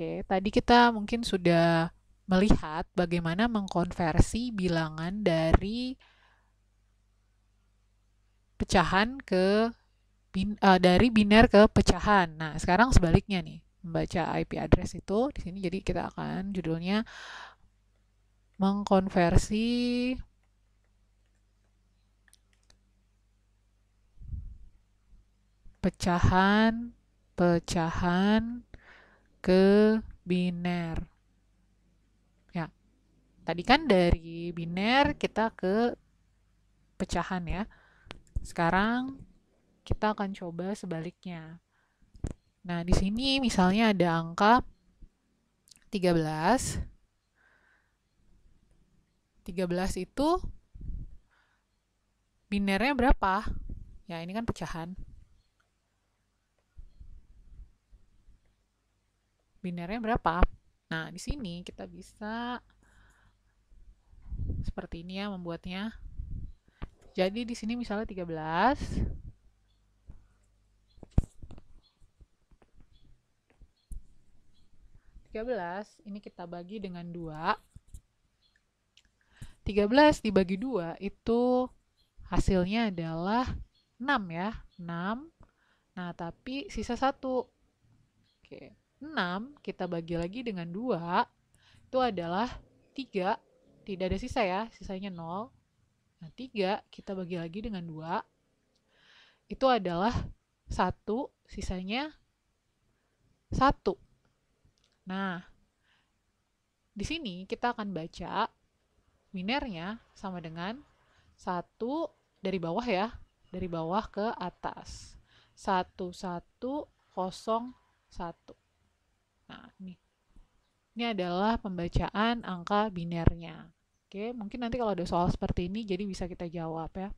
Oke, tadi kita mungkin sudah melihat bagaimana mengkonversi bilangan dari pecahan ke bin, uh, dari biner ke pecahan. Nah, sekarang sebaliknya nih, membaca IP address itu di sini jadi kita akan judulnya mengkonversi pecahan pecahan ke biner. Ya. Tadi kan dari biner kita ke pecahan ya. Sekarang kita akan coba sebaliknya. Nah, di sini misalnya ada angka 13. 13 itu binernya berapa? Ya, ini kan pecahan. Binernya berapa. Nah, di sini kita bisa seperti ini ya membuatnya. Jadi di sini misalnya 13 13 ini kita bagi dengan 2 13 dibagi 2 itu hasilnya adalah 6 ya 6 nah tapi sisa 1 oke 6 kita bagi lagi dengan 2 itu adalah 3 tidak ada sisa ya sisanya 0 nah 3 kita bagi lagi dengan 2 itu adalah 1 sisanya 1 nah di sini kita akan baca binernya sama dengan 1 dari bawah ya dari bawah ke atas. 1 1 0 1 Nah, ini. Ini adalah pembacaan angka binernya. Oke, mungkin nanti kalau ada soal seperti ini jadi bisa kita jawab ya.